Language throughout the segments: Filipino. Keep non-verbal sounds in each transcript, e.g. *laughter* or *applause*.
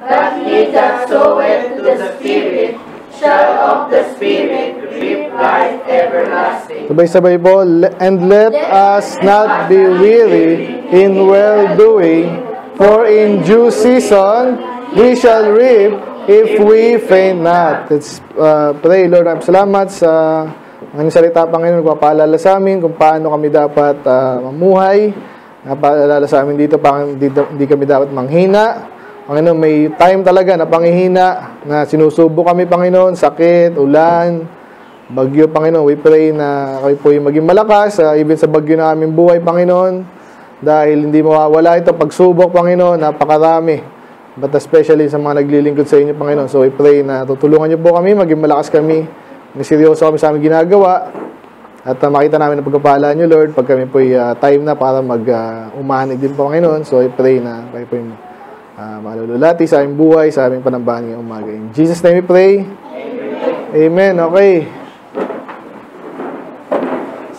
But he that soweth to the Spirit shall of the Spirit reap life everlasting. Sabay-sabay po, "Le- and let us not be weary in well-doing, for in due season we shall reap if we faint not. Let's uh, pray, Lord. Maraming Salamat sa ang salita, Panginoon, papaalala sa amin kung paano kami dapat uh, mamuhay. Napaalala sa amin dito, Panginoon, hindi kami dapat manghina. Panginoon, may time talaga na panghihina, na sinusubo kami, Panginoon, sakit, ulan, bagyo, Panginoon. We pray na kayo po yung maging malakas, uh, even sa bagyo na aming buhay, Panginoon. Dahil hindi mawawala ito, pagsubok, Panginoon, napakarami. But especially sa mga naglilingkod sa inyo, Panginoon. So we pray na tutulungan niyo po kami, maging malakas kami, na seryoso kami sa aming ginagawa. At uh, makita namin ang pagkapala niyo, Lord, pag kami po uh, time na para mag-umanig din po, Panginoon. So I pray na kayo po yung uh, malululati sa aming buhay, sa aming panambahan ngayong umaga. In Jesus' name we pray. Amen. Okay.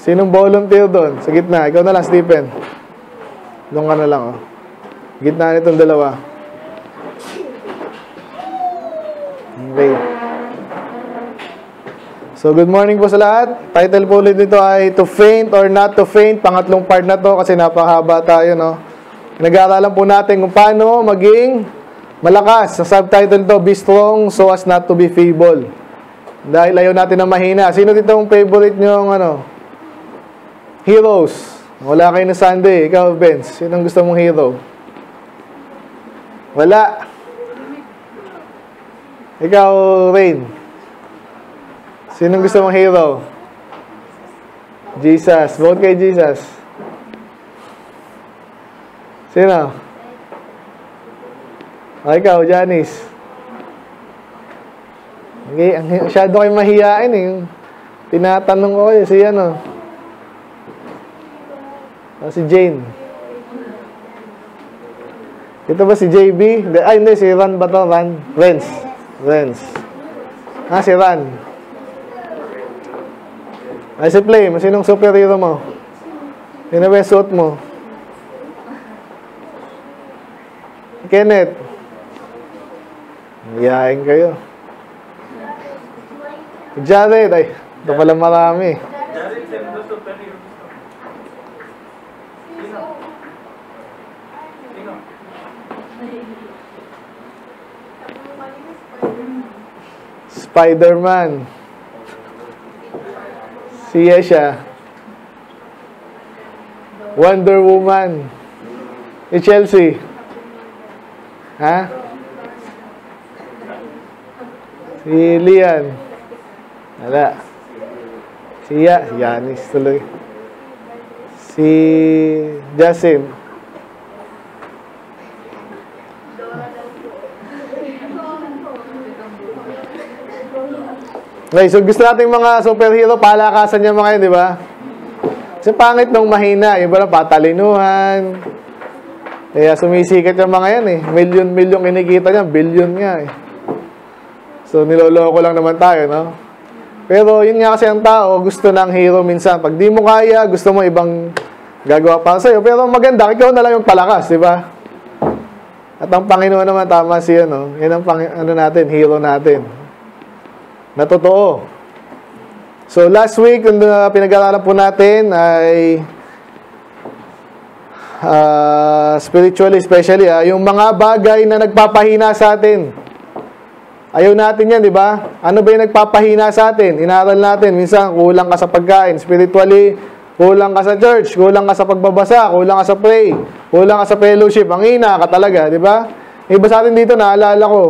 Sinong volunteer doon? Sa gitna. Ikaw na lang, Stephen. Doon ka na lang, oh. Gitna nitong dalawa. Okay. So, good morning po sa lahat. Title po ulit nito ay To Faint or Not to Faint. Pangatlong part na to kasi napakahaba tayo, no? Nag-aaralan po natin kung paano maging malakas. Sa subtitle to, Be Strong so as not to be feeble. Dahil ayaw natin na mahina. Sino dito ang favorite nyo, ano? Heroes. Wala kayo na Sunday. Ikaw, Benz. Sino ang gusto mong hero? Wala. Ikaw, Rain. Sino ang gusto mong hero? Jesus. Vote kay Jesus. Sino? O, ikaw, Janice. Okay, ang masyado kayo mahihain eh. Tinatanong ko kayo, si ano? O, si Jane. Ito ba si JB? Ay, hindi. Si Ran ba to? Ran? Renz. Renz. Ah, si Ran. Ay, si Play. Sinong superhero mo? Sino ba yung suit mo? Kenneth. Iyain kayo. Jared. Ay, ito pala marami. Spider-Man. Siya siya. Wonder Woman. Si Chelsea. Ha? Si Lian. Wala. Siya. Yanis tuloy. Si Justin. Okay, so gusto nating mga superhero, palakasan niya mga yun, di ba? Kasi pangit nung mahina, yung ba patalinuhan. Kaya sumisikat yung mga yan eh. Million-million kinikita niya, billion nga eh. So niloloko lang naman tayo, no? Pero yun nga kasi ang tao, gusto ng hero minsan. Pag di mo kaya, gusto mo ibang gagawa para sa'yo. Pero maganda, ikaw na lang yung palakas, di ba? At ang Panginoon naman, tama si ano, yan ang pang, ano natin, hero natin na totoo. So last week, yung uh, pinag-aralan po natin ay uh, spiritually, especially, uh, yung mga bagay na nagpapahina sa atin. Ayaw natin yan, di ba? Ano ba yung nagpapahina sa atin? Inaral natin, minsan kulang ka sa pagkain. Spiritually, kulang ka sa church, kulang ka sa pagbabasa, kulang ka sa pray, kulang ka sa fellowship. Ang ina ka talaga, di ba? Iba sa atin dito, naalala ko,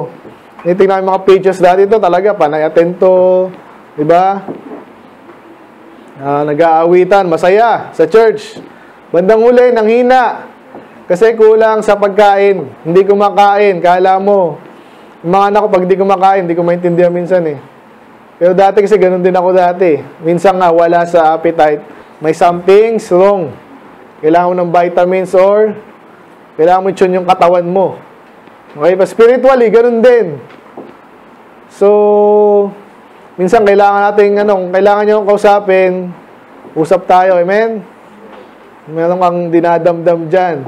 Tingnan yung mga pages dati ito talaga, panay atento, di ba? Uh, nag-aawitan, masaya sa church. Bandang uli, nang hina. Kasi kulang sa pagkain. Hindi kumakain. Kala mo, mga anak ko, pag hindi kumakain, hindi ko maintindihan minsan eh. Pero dati kasi ganun din ako dati. Minsan nga, wala sa appetite. May something's wrong. Kailangan mo ng vitamins or kailangan mo tune yung katawan mo. Okay, pa spiritually, ganun din. So, minsan kailangan natin, ano, kailangan nyo kausapin, usap tayo, amen? Meron kang dinadamdam dyan.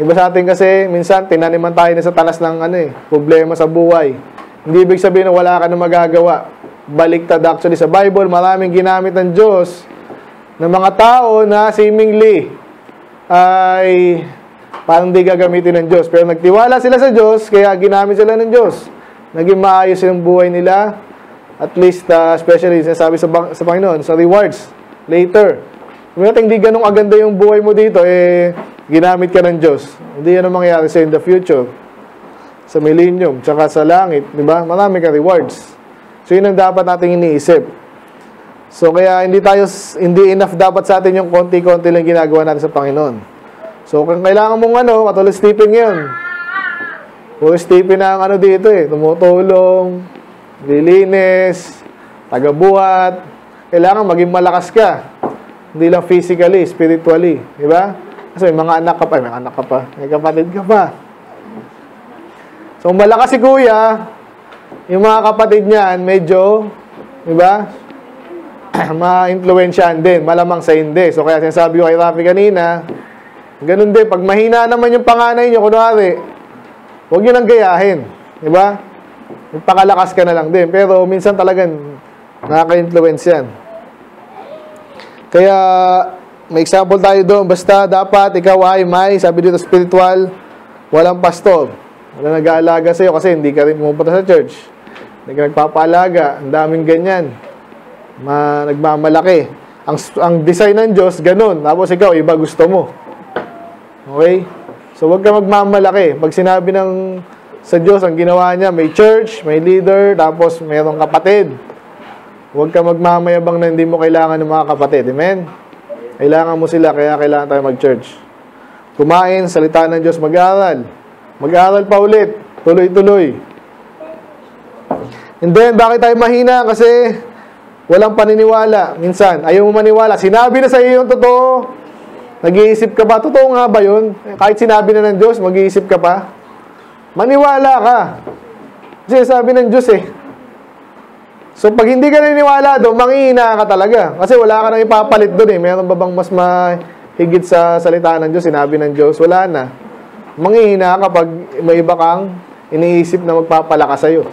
Iba sa atin kasi, minsan, tinaniman tayo na sa talas ng ano eh, problema sa buhay. Hindi ibig sabihin na wala ka na magagawa. Baliktad actually sa Bible, maraming ginamit ng Diyos ng mga tao na seemingly ay parang di gagamitin ng Diyos. Pero nagtiwala sila sa Diyos, kaya ginamit sila ng Diyos. Naging maayos yung buhay nila. At least, uh, especially, sinasabi sa, sa Panginoon, sa rewards, later. Kung hindi ganun aganda yung buhay mo dito, eh, ginamit ka ng Diyos. Hindi yan ang mangyayari sa in the future. Sa millennium, tsaka sa langit, di ba? Marami ka rewards. So, yun ang dapat nating iniisip. So, kaya hindi tayo, hindi enough dapat sa atin yung konti-konti lang ginagawa natin sa Panginoon. So, kung kailangan mong ano, katulad Stephen yun. Puro Stephen na ang ano dito eh, tumutulong, lilinis, tagabuhat. Kailangan maging malakas ka. Hindi lang physically, spiritually. Di ba? Kasi may mga anak ka pa, may anak ka pa, may kapatid ka pa. So, malakas si kuya, yung mga kapatid niyan, medyo, di ba? *clears throat* ma-influensyahan din, malamang sa hindi. So, kaya sinasabi ko kay Rafi kanina, ganun din, pag mahina naman yung panganay nyo, kunwari, huwag nyo nang gayahin. Di ba? Magpakalakas ka na lang din. Pero, minsan talagang nakaka-influence yan. Kaya, may example tayo doon. Basta dapat ikaw ay may, sabi dito spiritual, walang pastor. Wala nag-aalaga sa'yo kasi hindi ka rin pumupunta sa church. Hindi ka nagpapaalaga. Ang daming ganyan. Ma, nagmamalaki. Ang, ang design ng Diyos, ganun. Tapos ikaw, iba gusto mo. Okay? So, huwag ka magmamalaki. Pag sinabi ng sa Diyos, ang ginawa niya, may church, may leader, tapos mayroong kapatid. Huwag ka magmamayabang na hindi mo kailangan ng mga kapatid. Amen? Kailangan mo sila, kaya kailangan tayo mag-church. Kumain, salita ng Diyos, mag-aaral. Mag-aaral pa ulit. Tuloy-tuloy. And then, bakit tayo mahina? Kasi walang paniniwala. Minsan, ayaw mo maniwala. Sinabi na sa iyo yung totoo. Nag-iisip ka ba? Totoo nga ba yun? Kahit sinabi na ng Diyos, mag-iisip ka pa? Maniwala ka. Kasi sabi ng Diyos eh. So, pag hindi ka naniniwala doon, manghihina ka talaga. Kasi wala ka nang ipapalit doon eh. Meron ba bang mas mahigit sa salita ng Diyos? Sinabi ng Diyos, wala na. Manghihina ka pag may iba kang iniisip na magpapalakas sa'yo.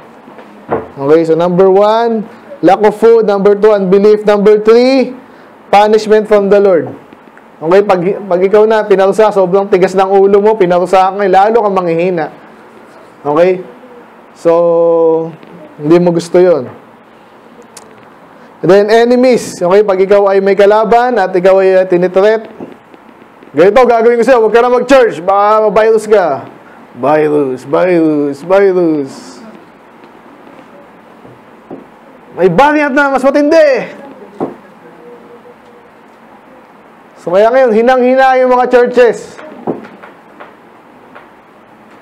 Okay, so number one, lack of food. Number two, unbelief. Number three, punishment from the Lord. Okay, pag, pag ikaw na pinarusa, sobrang tigas ng ulo mo, pinarusa ka lalo kang manghihina. Okay? So, hindi mo gusto yon. Then, enemies. Okay, pag ikaw ay may kalaban at ikaw ay uh, tinitret, ganito gagawin ko sa'yo, huwag ka na mag-church, baka virus ka. Virus, virus, virus. May variant na mas matindi. So kaya ngayon, hinang-hina yung mga churches.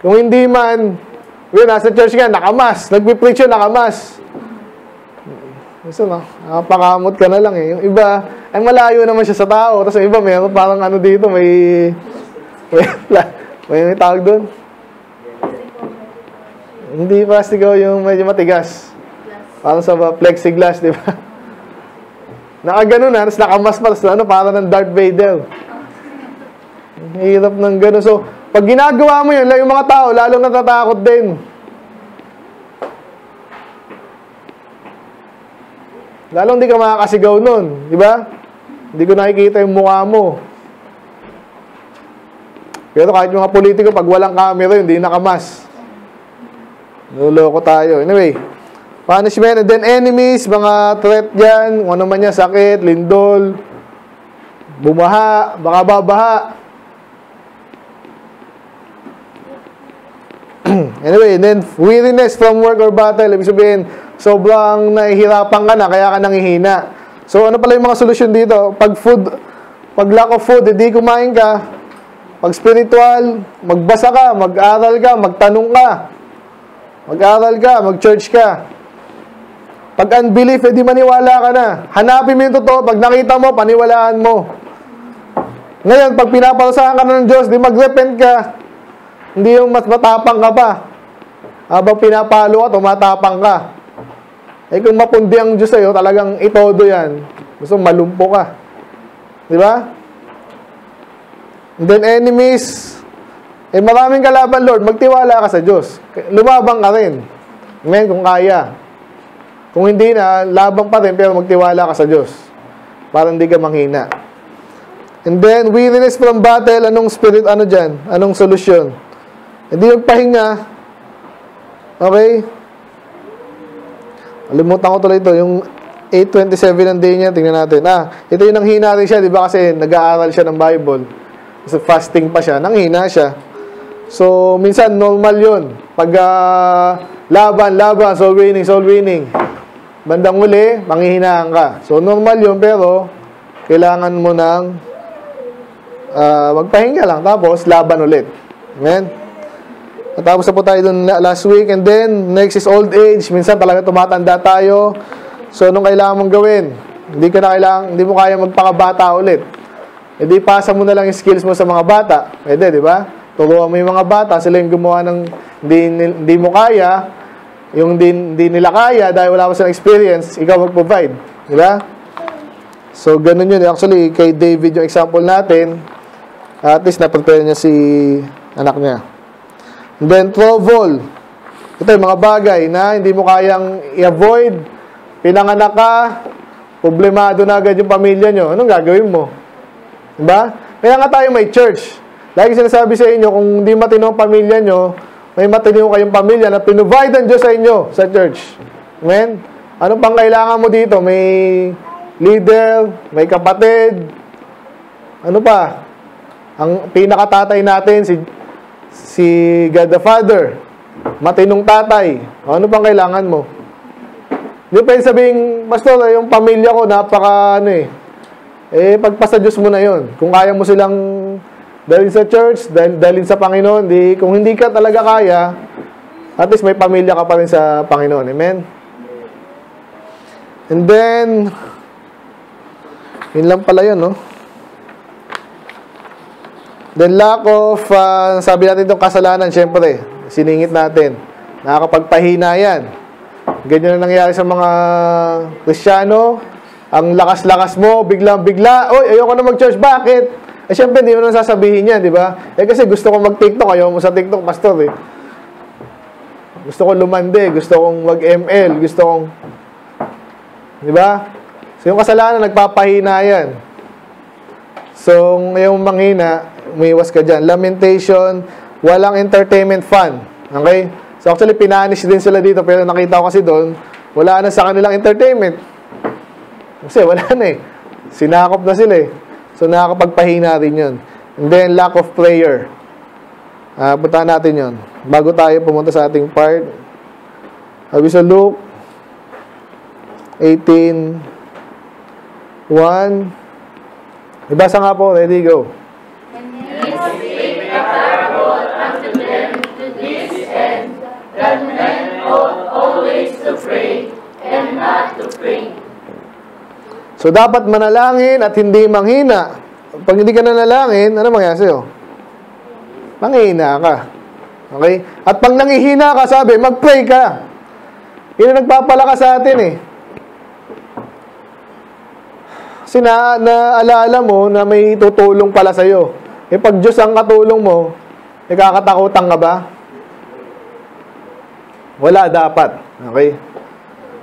Kung hindi man, yun, nasa church nga, nakamas. Nagpipreach yun, nakamas. No? Nakapakamot ka na lang eh. Yung iba, ay malayo naman siya sa tao. Tapos yung iba, mayroon parang ano dito, may... May, may, may tawag doon. Hindi plastic oh, yung medyo matigas. Parang sa plexiglass, di ba? Nakaganon na, tapos nakamas pa, tapos ano, parang ng Darth Vader. Hirap ng gano'n. So, pag ginagawa mo yun, yung mga tao, lalong natatakot din. Lalong di ka makakasigaw nun, di ba? Hindi ko nakikita yung mukha mo. Pero kahit mga politiko, pag walang camera hindi nakamas. Nuloko tayo. Anyway, punishment and then enemies, mga threat dyan, kung ano man yan, sakit, lindol, bumaha, baka babaha. *clears throat* anyway, then weariness from work or battle, ibig sabihin, sobrang nahihirapan ka na, kaya ka nangihina. So, ano pala yung mga solusyon dito? Pag food, pag lack of food, hindi kumain ka, pag spiritual, magbasa ka, mag-aral ka, magtanong ka, mag-aral ka, mag-church ka. Pag unbelief, edi maniwala ka na. Hanapin mo yung totoo. Pag nakita mo, paniwalaan mo. Ngayon, pag pinaparusahan ka na ng Diyos, di mag-repent ka. Hindi yung mas matapang ka pa. Habang pinapalo ka, tumatapang ka. Eh kung mapundi ang Diyos sa'yo, talagang itodo yan. Gusto malumpo ka. Di ba? And then enemies, Eh maraming kalaban, Lord. Magtiwala ka sa Diyos. Lumabang ka rin. Amen, kung kaya. Kung hindi na, labang pa rin, pero magtiwala ka sa Diyos. Para hindi ka manghina. And then, weariness from battle, anong spirit, ano dyan? Anong solusyon? Hindi magpahinga. Okay? Alimutan ko tuloy ito. Yung 8.27 ang day niya, tingnan natin. Ah, ito yung nanghina rin siya, di ba? Kasi nag-aaral siya ng Bible. Kasi fasting pa siya, nanghina siya. So, minsan normal yun. Pag uh, laban, laban, soul winning, soul winning. Bandang uli, manghihinaan ka. So, normal yun, pero kailangan mo ng uh, magpahinga lang. Tapos, laban ulit. Amen? Natapos na po tayo dun last week. And then, next is old age. Minsan talaga tumatanda tayo. So, anong kailangan mong gawin? Hindi ka na kailangan, hindi mo kaya magpakabata ulit. E pasa mo na lang yung skills mo sa mga bata. Pwede, di ba? Turuan mo yung mga bata, sila yung gumawa ng hindi, hindi mo kaya, yung hindi, hindi nila kaya dahil wala mo silang experience, ikaw mag-provide. Di ba? So, ganun yun. Actually, kay David yung example natin, at least na-prepare niya si anak niya. Trouble. Ito yung mga bagay na hindi mo kayang i-avoid. Pinanganak ka, problemado na agad yung pamilya nyo. Anong gagawin mo? Diba? Kaya nga tayo may church. Lagi sinasabi sa inyo, kung hindi matino ang pamilya nyo, may matino kayong pamilya na pinuvide ang Diyos sa inyo sa church. Amen? Ano pang kailangan mo dito? May leader, may kapatid, ano pa? Ang pinakatatay natin, si, si God the Father, matinong tatay. Ano pang kailangan mo? Hindi pwede sabihin, Pastor, yung pamilya ko, napaka, ano eh, eh, pagpasa Diyos mo na yon. Kung kaya mo silang dalhin sa church, dal dalhin sa Panginoon, di, kung hindi ka talaga kaya, at least may pamilya ka pa rin sa Panginoon. Amen? And then, yun lang pala yun, no? Then lack of, uh, sabi natin itong kasalanan, syempre, siningit natin. Nakakapagpahina yan. Ganyan na nangyari sa mga Kristiyano. Ang lakas-lakas mo, biglang-bigla, Oy, ayoko na mag-church. Bakit? Eh, syempre, hindi mo na sasabihin yan, di ba? Eh, kasi gusto kong mag-TikTok. Ayaw mo sa TikTok, pastor, eh. Gusto kong lumande. Gusto kong mag-ML. Gusto kong... Di ba? So, yung kasalanan, nagpapahina yan. So, ngayong manghina, umiwas ka dyan. Lamentation, walang entertainment fun. Okay? So, actually, pinanish din sila dito. Pero nakita ko kasi doon, wala na sa kanilang entertainment. Kasi wala na eh. Sinakop na sila eh. So, nakakapagpahina rin yun. And then, lack of prayer. Uh, puntahan natin yon Bago tayo pumunta sa ating part. Sabi sa Luke 18 1 Ibasa nga po. Ready, go. Always to pray, and not to faint. So, dapat manalangin at hindi manghina. Pag hindi ka nanalangin, ano mangyayari sa'yo? Manghina ka. Okay? At pag nangihina ka, sabi, mag-pray ka. Yun ang nagpapalakas sa atin eh. Kasi na, naalala mo na may tutulong pala sa'yo. Eh pag Diyos ang katulong mo, nakakatakutan ka ba? Wala dapat. Okay?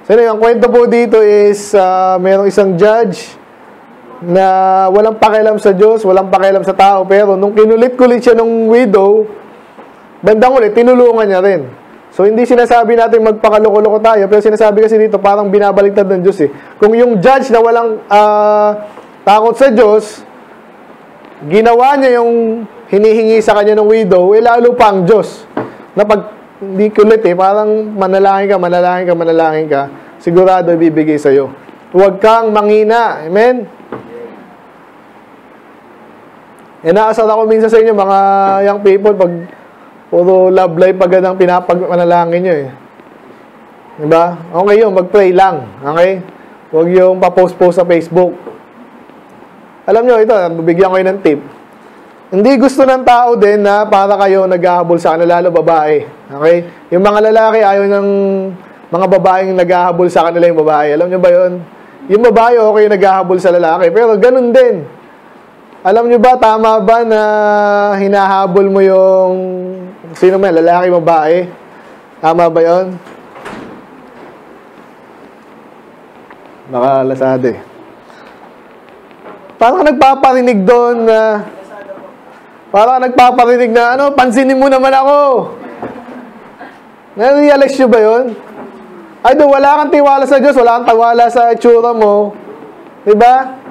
So, ang kwento po dito is uh, mayroong isang judge na walang pakialam sa Diyos, walang pakialam sa tao, pero nung kinulit-kulit siya ng widow, bandang ulit, tinulungan niya rin. So, hindi sinasabi natin magpakaloko-loko tayo, pero sinasabi kasi dito, parang binabaliktad ng Diyos eh. Kung yung judge na walang uh, takot sa Diyos, ginawa niya yung hinihingi sa kanya ng widow, eh lalo pa ang Diyos. Na pag hindi kulit eh, parang manalangin ka, manalangin ka, manalangin ka, sigurado ibibigay sa'yo. Huwag kang mangina. Amen? E naasal ako minsan sa inyo, mga young people, pag puro love life pag ang pinapagmanalangin nyo eh. Diba? Okay yun, mag-pray lang. Okay? Huwag yung pa-post-post sa Facebook. Alam nyo, ito, bibigyan ko yun ng tip. Hindi gusto ng tao din na para kayo naghahabol sa kanila, lalo babae. Okay? Yung mga lalaki, ayaw ng mga babaeng naghahabol sa kanila yung babae. Alam nyo ba yun? Yung babae, okay naghahabol sa lalaki. Pero ganun din. Alam nyo ba, tama ba na hinahabol mo yung sino man, lalaki, babae? Tama ba yon? Eh. Parang nagpaparinig doon na parang ka nagpaparinig na ano, pansinin mo naman ako. Na-realize nyo ba yun? Ay, doon, wala kang tiwala sa Diyos, wala kang tiwala sa itsura mo. Diba?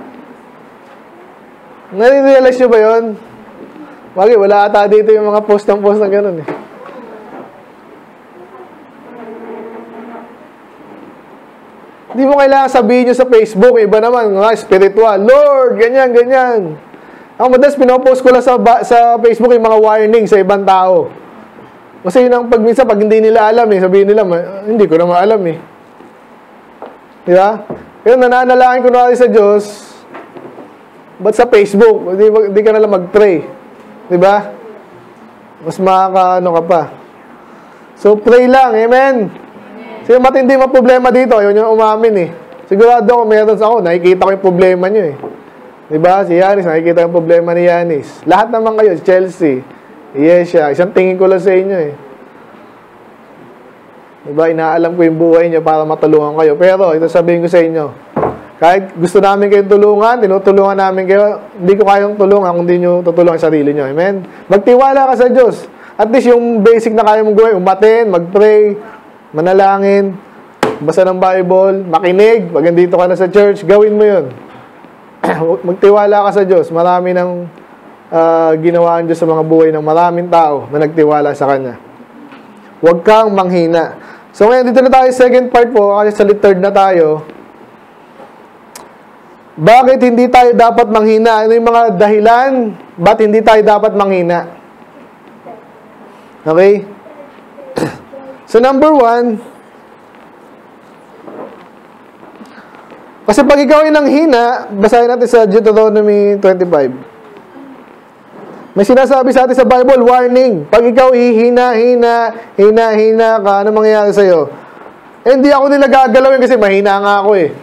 Nare-realize nyo ba yun? Wagi, wala ata dito yung mga post ng post na ganun eh. Hindi mo kailangan sabihin nyo sa Facebook, iba naman, mga spiritual, Lord, ganyan, ganyan. Ang madalas, pinopost ko lang sa, ba- sa Facebook yung mga warning sa ibang tao. Kasi yun ang pag minsan, pag hindi nila alam eh, sabihin nila, "Ma- hindi ko naman alam eh. Di ba? Pero nananalangin ko na sa Diyos, ba't sa Facebook? Hindi, hindi ka na lang mag-pray. Di ba? Mas makaka, ano ka pa. So, pray lang. Amen? Kasi matindi mga problema dito. Ayaw niyo umamin eh. Sigurado ako, meron sa ako. Nakikita ko yung problema niyo eh. Di ba? Si Yanis, nakikita yung problema ni Yanis. Lahat naman kayo, Chelsea, yes siya. Isang tingin ko lang sa inyo eh. Diba, inaalam ko yung buhay niyo para matulungan kayo. Pero, ito sabihin ko sa inyo, kahit gusto namin kayong tulungan, tinutulungan namin kayo, hindi ko kayong tulungan kung hindi nyo tutulungan ang sarili nyo. Amen? Magtiwala ka sa Diyos. At least yung basic na kaya mong gawin, umatin, mag-pray, manalangin, basa ng Bible, makinig, pag nandito ka na sa church, gawin mo yun. *coughs* Magtiwala ka sa Diyos. Marami ng ah, ginawa ang Diyos sa mga buhay ng maraming tao na nagtiwala sa Kanya. Huwag kang manghina. So ngayon, dito na tayo second part po, kasi sa third na tayo. Bakit hindi tayo dapat manghina? Ano yung mga dahilan? Ba't hindi tayo dapat manghina? Okay? *coughs* So number one, kasi pag ikaw ay nanghina, basahin natin sa Deuteronomy 25. May sinasabi sa atin sa Bible, warning. Pag ikaw hihina, hina, hina, hina ka, ano mangyayari sa'yo? Eh, hindi ako nila gagalawin kasi mahina nga ako eh.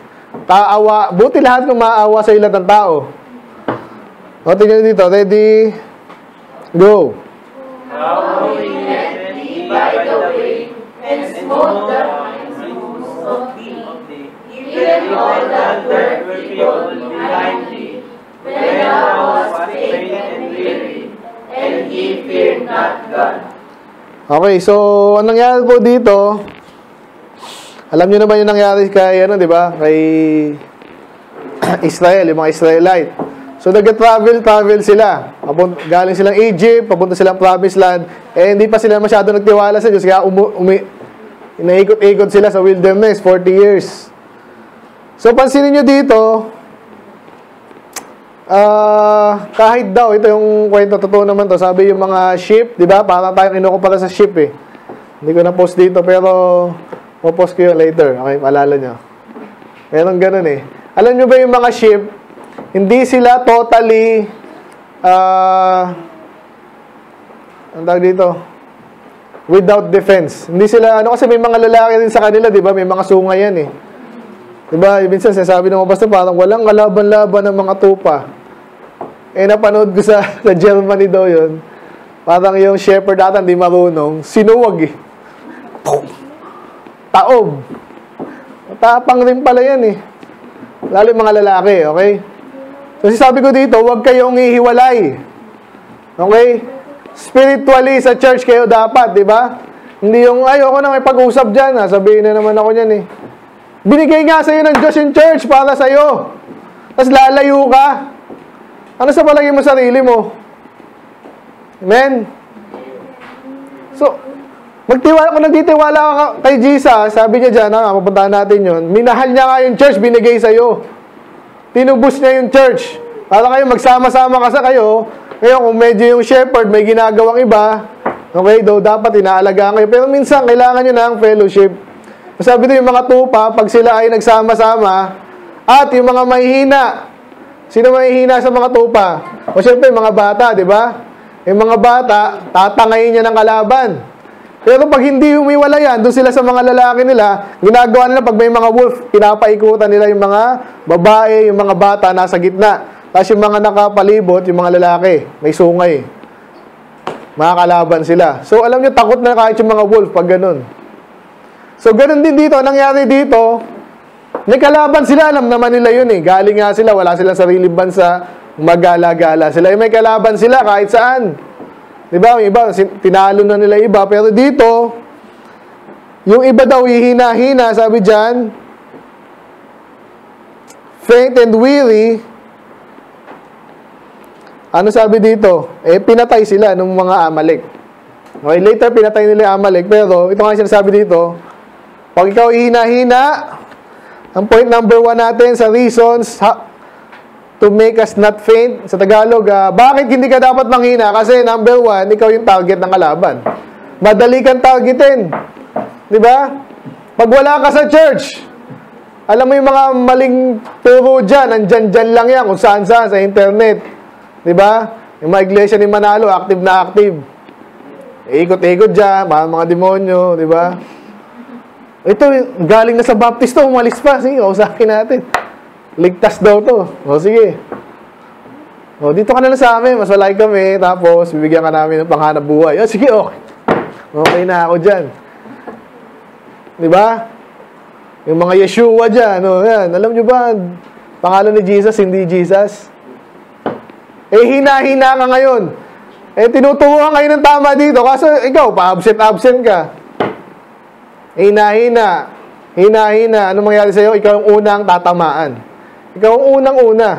Kaawa. Buti lahat ng maawa sa ilan ng tao. O, tingnan dito. Ready? Go. by the way, and smote the even all that feeble behind thee, when thou wast faint and weary, and he feared not God. Okay, so, anong nangyari po dito? Alam niyo naman yung nangyari kay, ano, di ba? Kay *clears throat* Israel, yung mga Israelite. So, nag-travel, travel sila. Papun- galing silang Egypt, papunta silang promised land. Eh, hindi pa sila masyado nagtiwala sa Diyos. Kaya umu- umi- inaikot-ikot sila sa wilderness, 40 years. So, pansinin nyo dito, ah, kahit daw, ito yung kwento, totoo naman to. Sabi yung mga sheep, di ba? Parang tayong kinukumpara sa sheep eh. Hindi ko na-post dito, pero po-post ko yun later. Okay, maalala nyo. Meron ganun eh. Alam nyo ba yung mga sheep, hindi sila totally, ah, ang tawag dito, without defense. Hindi sila, ano kasi may mga lalaki din sa kanila, di ba? May mga sunga yan eh. Di ba? Minsan sinasabi ng mga pastor, parang walang kalaban-laban ng mga tupa. Eh, napanood ko sa, *laughs* sa Germany daw yun. Parang yung shepherd ata hindi marunong, sinuwag eh. Pum! Taob. Tapang rin pala yan eh. Lalo mga lalaki, okay? So, sabi ko dito, huwag kayong ihiwalay. Okay? Spiritually, sa church kayo dapat, di ba? Hindi yung, ayoko na may pag-usap dyan, ha? sabihin na naman ako niyan eh. Binigay nga sa'yo ng Diyos yung church para sa'yo. Tapos lalayo ka. Ano sa palagay mo sarili mo? Amen? So, magtiwala, kung nagtitiwala ka kay Jesus, sabi niya dyan, ha, mapuntahan natin yun, minahal niya nga yung church, binigay sa'yo. Tinubos niya yung church. Para kayo, magsama-sama ka sa kayo. Ngayon, kung medyo yung shepherd, may ginagawang iba, okay, daw dapat inaalagaan kayo. Pero minsan, kailangan nyo ng fellowship. Sabi doon yung mga tupa, pag sila ay nagsama-sama, at yung mga mahihina, sino mahihina sa mga tupa? O syempre, mga bata, di ba? Yung mga bata, tatangayin niya ng kalaban. Pero pag hindi umiwala yan, doon sila sa mga lalaki nila, ginagawa nila pag may mga wolf, pinapaikutan nila yung mga babae, yung mga bata nasa gitna. Tapos yung mga nakapalibot, yung mga lalaki, may sungay. Mga kalaban sila. So, alam nyo, takot na kahit yung mga wolf pag ganun. So, ganun din dito. Nangyari dito, may kalaban sila. Alam naman nila yun eh. Galing nga sila. Wala silang sariling bansa. Magala-gala sila. Eh, may kalaban sila kahit saan. Di ba? Yung iba, tinalo na nila iba. Pero dito, yung iba daw hihina-hina, sabi dyan, faint and weary, ano sabi dito? Eh, pinatay sila ng mga Amalek. Okay, later pinatay nila yung Amalek. Pero, ito nga sinasabi dito, pag ikaw hina-hina, ang point number one natin sa reasons to make us not faint, sa Tagalog, ah, bakit hindi ka dapat manghina? Kasi number one, ikaw yung target ng kalaban. Madali kang targetin. Di ba? Pag wala ka sa church, alam mo yung mga maling turo dyan, andyan-dyan lang yan, kung saan-saan, sa internet. Di ba? Yung mga iglesia ni Manalo, active na active. Ikot-ikot dyan, mga, mga demonyo, di ba? Ito, galing na sa Baptist to, umalis pa. Sige, usakin natin. Ligtas daw to. O, sige. O, dito ka na lang sa amin, mas malaki kami, tapos bibigyan ka namin ng panghanap buhay. O, sige, okay. Okay na ako dyan. Di ba? Yung mga Yeshua dyan, o, yan. Alam nyo ba, pangalan ni Jesus, hindi Jesus? Eh, hina-hina ka ngayon. Eh, tinuturo ka ngayon ng tama dito. Kaso, ikaw, pa-absent-absent ka. Hina-hina. Hina-hina. Ano mangyari sa'yo? Ikaw ang unang tatamaan. Ikaw ang unang-una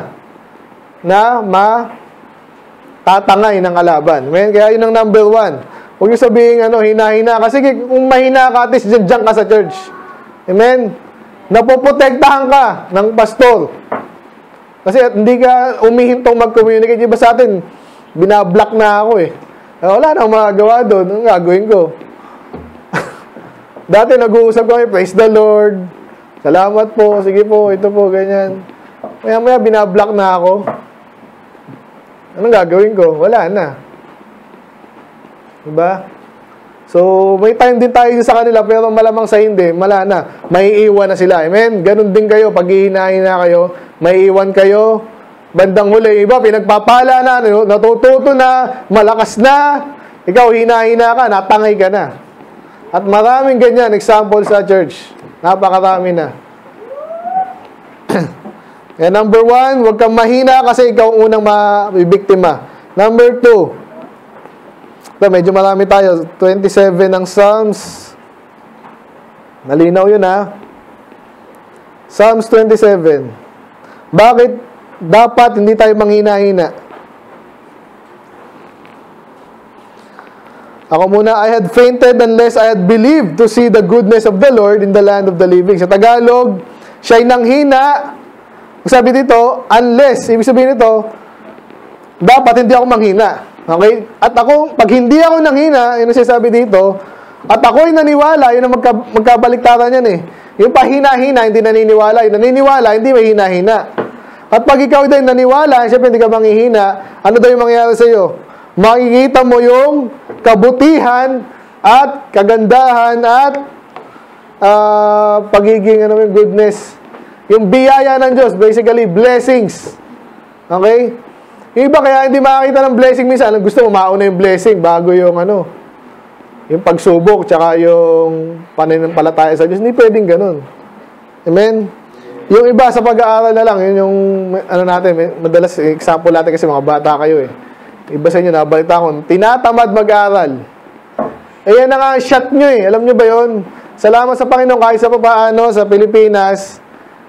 na ma tatangay ng kalaban. Amen? Kaya yun ang number one. Huwag niyo sabihin, ano, hina-hina. Kasi kung mahina ka, at least dyan, ka sa church. Amen? Napoprotektahan ka ng pastor. Kasi hindi ka umihintong mag-communicate. Iba sa atin, binablock na ako. Eh, Wala na akong magagawa doon. Anong gagawin ko? Dati nag-uusap kami, praise the Lord. Salamat po, sige po, ito po, ganyan. Maya maya binablock na ako. Anong gagawin ko? Wala na. Diba? So, may time din tayo sa kanila, pero malamang sa hindi, wala na. May iwan na sila. Amen? Ganon din kayo, pag na kayo, may iwan kayo, bandang huli, iba, pinagpapala na, natututo na, malakas na, ikaw, hina-hina ka, natangay ka na. At maraming ganyan, example sa church. Napakarami na. Kaya *clears throat* number one, huwag kang mahina kasi ikaw ang unang mabibiktima. Number two, ito, medyo marami tayo. 27 ng Psalms. Malinaw yun ha. Psalms 27. Bakit dapat hindi tayo manghina-hina? Ako muna, I had fainted unless I had believed to see the goodness of the Lord in the land of the living. Sa Tagalog, siya'y nanghina. Sabi dito, unless, ibig sabihin nito, dapat hindi ako manghina. Okay? At ako, pag hindi ako nanghina, yun ang sinasabi dito, at ako'y naniwala, yun ang magka, magkabaliktaran yan eh. Yung pahina-hina, hindi naniniwala. Yung naniniwala, hindi may hina-hina. At pag ikaw din naniwala, syempre hindi ka manghihina, ano daw yung mangyayari sa iyo? Makikita mo yung kabutihan at kagandahan at ah, pagiging ano yung goodness. Yung biyaya ng Diyos, basically blessings. Okay? Yung iba kaya hindi makakita ng blessing minsan, gusto mo mauna yung blessing bago yung ano, yung pagsubok tsaka yung pananampalataya sa Diyos. Hindi pwedeng ganun. Amen? Yung iba sa pag-aaral na lang, yun yung ano natin, madalas example natin kasi mga bata kayo eh. Iba sa inyo, nabalita ko, tinatamad mag-aaral. Eh yan na nga ang shot nyo eh. Alam nyo ba yun? Salamat sa Panginoon kahit sa papaano sa Pilipinas,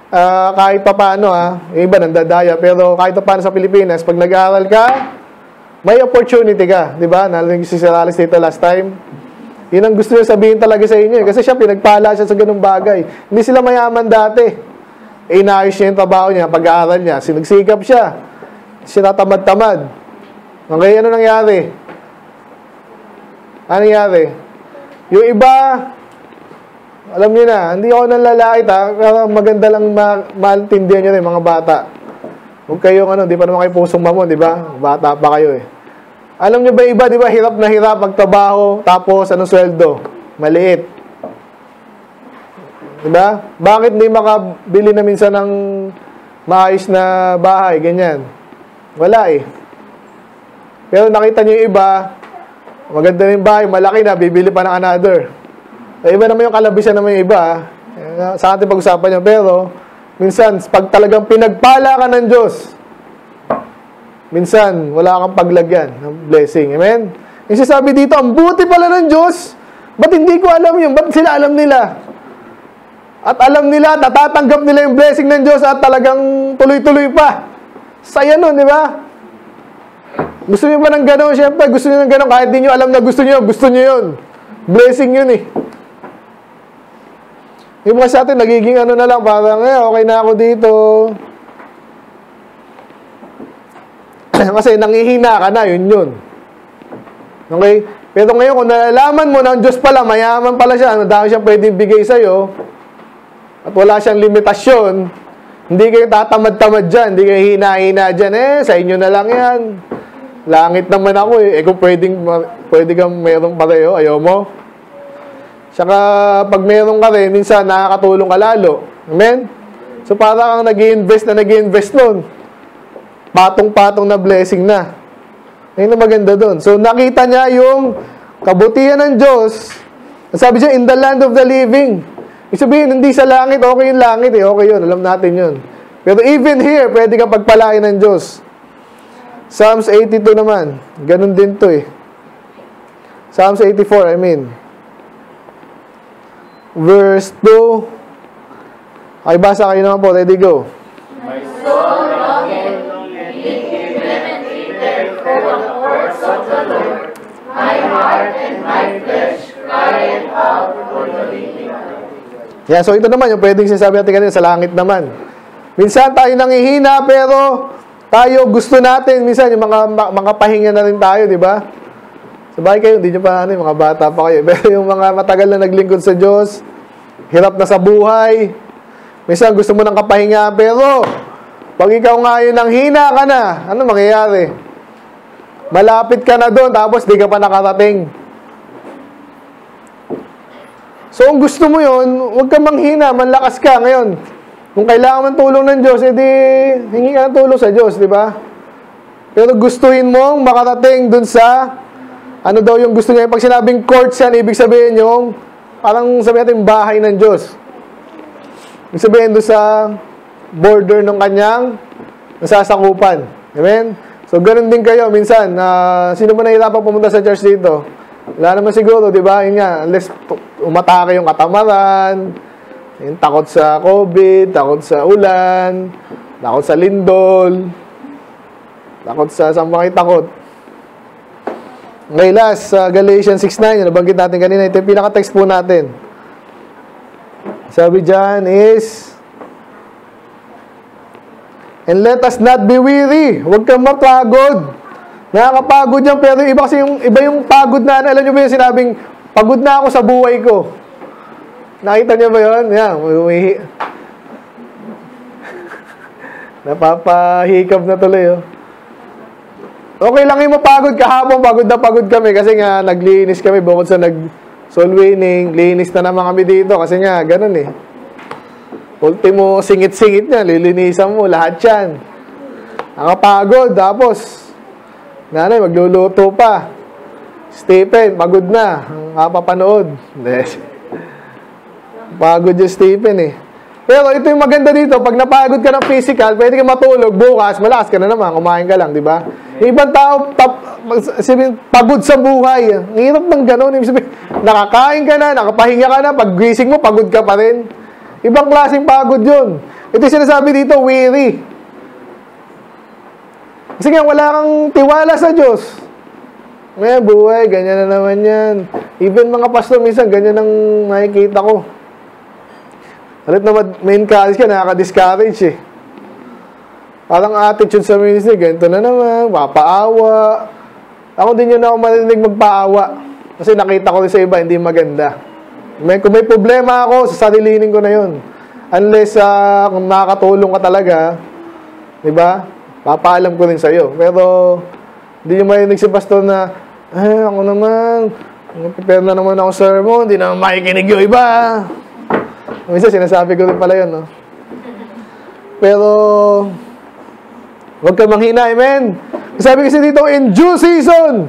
ah, kahit papaano ha, yung iba nandadaya, pero kahit papaano sa Pilipinas, pag nag-aaral ka, may opportunity ka. Di ba? Narinig si Sir Alice dito last time. Yun ang gusto niya sabihin talaga sa inyo eh. Kasi siya, pinagpala siya sa ganung bagay. Hindi sila mayaman dati. Eh, inaayos niya yung trabaho niya, pag-aaral niya. Sinagsikap siya. Tatamad-tamad. Okay, ano nangyari? Ano nangyari? Yung iba, alam niyo na, hindi ako nanlalait ha, pero maganda lang ma maintindihan niyo rin mga bata. Huwag kayong ano, di pa naman kayo pusong mamon, di ba? Bata pa kayo eh. Alam niyo ba iba, di ba, hirap na hirap magtrabaho, tapos anong sweldo? Maliit. Di ba? Bakit hindi makabili na minsan ng maayos na bahay, ganyan? Wala eh. Pero nakita niyo yung iba, maganda na yung bahay, malaki na, bibili pa ng another. Eh, iba naman yung kalabisan naman yung iba. ah. Eh, Sa ating pag-usapan yun. Pero, minsan, pag talagang pinagpala ka ng Diyos, minsan, wala kang paglagyan ng blessing. Amen? Yung sasabi dito, ang buti pala ng Diyos. Ba't hindi ko alam yun? Ba't sila alam nila? At alam nila, natatanggap nila yung blessing ng Diyos at talagang tuloy-tuloy pa. Saya nun, di ba? Gusto niyo ba ng gano'n? Siyempre, gusto niyo ng gano'n. Kahit di niyo alam na gusto niyo, gusto niyo yun. Blessing yun eh. Yung mga sa atin, nagiging ano na lang, parang, eh, okay na ako dito. *clears throat* Kasi nangihina ka na, yun yun. Okay? Pero ngayon, kung nalalaman mo na ang Diyos pala, mayaman pala siya, madami siyang pwedeng bigay sa'yo, at wala siyang limitasyon, hindi kayo tatamad-tamad dyan, hindi kayo hina-hina dyan, eh, sa inyo na lang yan. Langit naman ako eh. Eh kung pwedeng, pwede kang merong pareho, ayaw mo. Saka pag meron ka rin, minsan nakakatulong ka lalo. Amen? So para kang nag invest na nag invest nun. Patong-patong na blessing na. Ayun na maganda doon. So nakita niya yung kabutihan ng Diyos. Sabi siya, in the land of the living. Ibig sabihin, hindi sa langit, okay yung langit eh. Okay yun, alam natin yun. Pero even here, pwede kang pagpalain ng Diyos. Psalms 82 naman. Ganun din to eh. Psalms 84, I mean. Verse 2. Ay, basa kayo naman po. Ready, go. My soul longeth, given and eager for the courts of the Lord. My heart and my flesh crieth out for the living God. Yeah, so ito naman yung pwedeng sinasabi natin kanina sa langit naman. Minsan tayo nangihina pero tayo gusto natin, minsan yung mga ma- makapahinga na rin tayo, di ba? Sabay kayo, hindi nyo pa ano, mga bata pa kayo. *laughs* Pero yung mga matagal na naglingkod sa Diyos, hirap na sa buhay, minsan gusto mo ng kapahinga, pero pag ikaw nga yun nang hina ka na, ano mangyayari? Malapit ka na doon, tapos di ka pa nakarating. So, kung gusto mo yun, huwag kang manghina, manlakas ka ngayon. Kung kailangan ng tulong ng Diyos, edi hingi ka ng tulong sa Diyos, di ba? Pero gustuhin mong makarating dun sa, ano daw yung gusto niya, pag sinabing courts yan, ibig sabihin yung, parang sabihin natin bahay ng Diyos. Ibig sabihin dun sa border ng kanyang nasasakupan. Amen? So, ganun din kayo, minsan, na sino ba nahihirapan pumunta sa church dito? Wala naman siguro, di ba? Yun nga, unless umatake yung katamaran, yung takot sa COVID, takot sa ulan, takot sa lindol, takot sa kayo takot? Okay, last, sa Galatians 6.9, yung nabanggit natin kanina, ito yung pinaka-text po natin. Sabi dyan is, And let us not be weary. Huwag kang mapagod. Nakakapagod yan, pero iba kasi yung, iba yung pagod na, alam nyo ba yung sinabing, pagod na ako sa buhay ko. Nakita niyo ba yun? Yan, umihi. Napapahikap na tuloy, oh. Okay lang yung mapagod. Kahapon, pagod na pagod kami kasi nga naglinis kami bukod sa nag soul winning. Linis na naman kami dito kasi nga ganun eh. Ultimo, singit-singit niya, lilinisan mo, lahat yan. Nakapagod, tapos, nanay, magluluto pa. Stephen, pagod na. Kapapanood. Hindi. Pagod yung Stephen eh. Pero ito yung maganda dito, pag napagod ka ng physical, pwede ka matulog, bukas, malakas ka na naman, kumain ka lang, di ba? Ibang tao, tap, sabihin, pagod sa buhay. Ang hirap ng gano'n. Ibig sabihin, nakakain ka na, nakapahinga ka na, pag gising mo, pagod ka pa rin. Ibang klaseng pagod yun. Ito yung sinasabi dito, weary. Kasi nga, wala kang tiwala sa Diyos. Ngayon, buhay, ganyan na naman yan. Even mga pastor, minsan, ganyan ang nakikita ko. Halit na main college ka, nakaka-discourage eh. Parang attitude sa ministry, ganito na naman, papaawa. Ako din yun ako marinig magpaawa. Kasi nakita ko rin sa iba, hindi maganda. May, kung may problema ako, sasalilinin ko na yun. Unless uh, kung makakatulong ka talaga, di ba? Papaalam ko rin sa'yo. Pero, hindi nyo marinig si pastor na, eh, ako naman, prepare na naman ako sermon, hindi naman makikinig yung iba. Minsan, sinasabi ko rin pala yun, no? Pero, Huwag ka manghina, amen? Sabi kasi dito, in due season.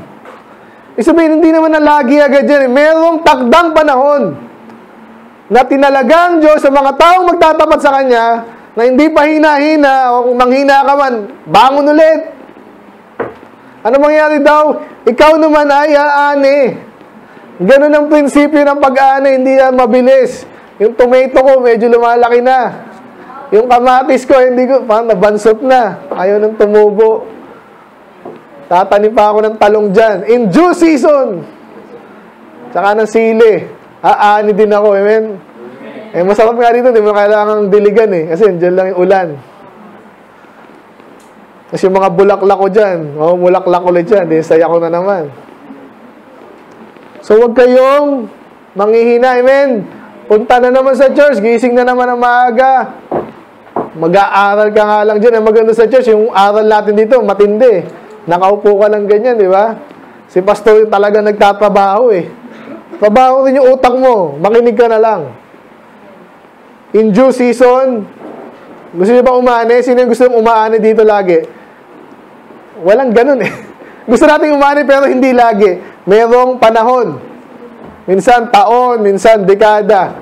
Ibig sabihin, hindi naman na lagi agad yan. eh. Merong takdang panahon na tinalagang Diyos sa mga taong magtatapat sa Kanya na hindi pa hina-hina o kung manghina ka man, bangon ulit. Ano mangyari daw? Ikaw naman ay aani. Ganun ang prinsipyo ng pag-aani, hindi yan mabilis. Yung tomato ko, medyo lumalaki na. Yung kamatis ko, hindi ko, parang nabansot na. Ayaw nang tumubo. Tatanim pa ako ng talong dyan. In due season. Tsaka ng sili. Aani din ako, amen? Eh, masarap nga dito, di mo kailangang diligan eh. Kasi dyan lang yung ulan. Kasi yung mga bulaklak ko dyan, oh, bulaklak ulit dyan, di saya ko na naman. So, huwag kayong manghihina, amen? Punta na naman sa church, gising na naman ang maaga. Mag-aaral ka nga lang dyan. Ang maganda sa church, yung aral natin dito, matindi. Nakaupo ka lang ganyan, di ba? Si pastor yung talaga nagtatrabaho eh. Trabaho rin yung utak mo. Makinig ka na lang. In due season, gusto niyo ba umani? Sino yung gusto mong umaani dito lagi? Walang ganun eh. *laughs* Gusto natin umani pero hindi lagi. Merong panahon. Minsan taon, minsan dekada.